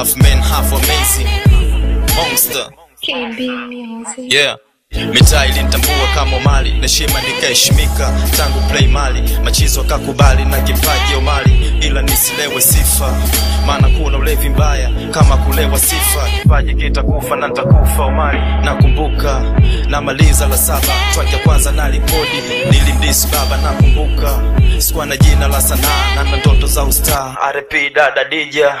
half men, half amazing monster. Yeah. Mitaa ilinitambua kama mali na heshima nikaheshimika tangu play mali machizo kakubali na kipaji omali. Ila nisilewe sifa. Maana kuna ulevi mbaya. Kama kulewa sifa. Kipaji kitakufa na nitakufa omali. Nakumbuka. Namaliza la saba. Ya kwanza na likodi nilimdisi baba nakumbuka sikuwa na jina la sanaa na na ndoto za ustaa. RP dada Dija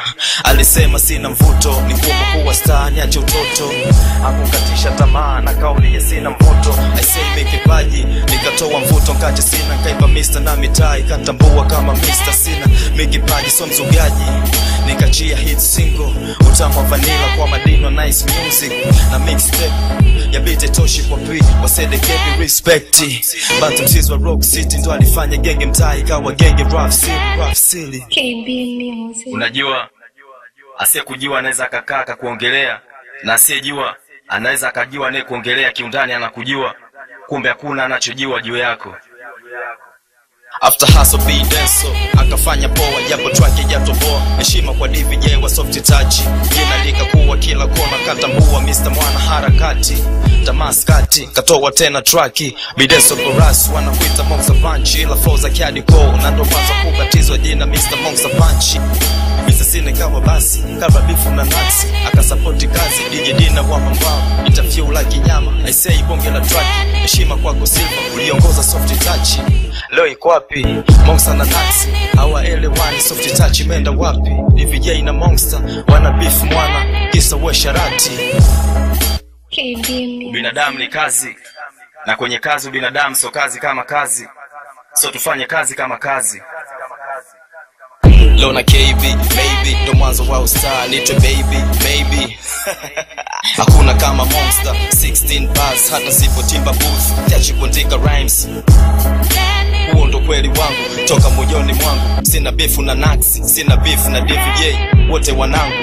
alisema sina mvuto ni ngumu kuwa star niache utoto. Akukatisha tamaa na kauli ya sina mvuto. Aisemi kipaji nikatoa mvuto nkache sina nkaipa Mr na mitaa ikatambua kama Mr sina. Mi kipaji so mzugaji nikachia hit single. Utamu wa vanilla kwa madino nice music. Na mixtape ya bite toshi kwa pili wasede kebi respect. But msizi rock city ndo alifanya genge mtaa ikawa genge rough silly. KB Music. unajua asiyekujua anaweza akakaa akakuongelea na asiyejua anaweza akajua anayekuongelea kiundani anakujua kumbe hakuna anachojua juu yako after hustle be denso akafanya poa japo track ijatoboa heshima kwa dvj wa soft touch jina likakuwa kila kona katambua mr mwana harakati tamaskati katoa tena traki. Bideso koras wanakuita monza punch. Ila flow za kiadiko na ndo jina mr Mongsa misasine kawa basi kama bifu na naksi akasapoti kazi djd na wapambao interview la kinyama aisei bonge la track heshima kwako silva uliongoza soft touch. Leo iko wapi? Monster na naksi hawaelewani soft touch imeenda wapi? Dvj na monster wana beef mwana kisa we sharati. Binadamu ni kazi. Na kwenye kazi binadamu sio kazi kama kazi. So tufanye kazi kama kazi leo na kb maybe. Ndo mwanzo wa usta nitwe baby maybe. Hakuna kama monster. 16 bars hata sipo timba booth. Tachi kuandika rhymes. Huo ndo kweli wangu. Toka moyoni mwangu. Sina bifu na nax sina bifu na dvj wote wanangu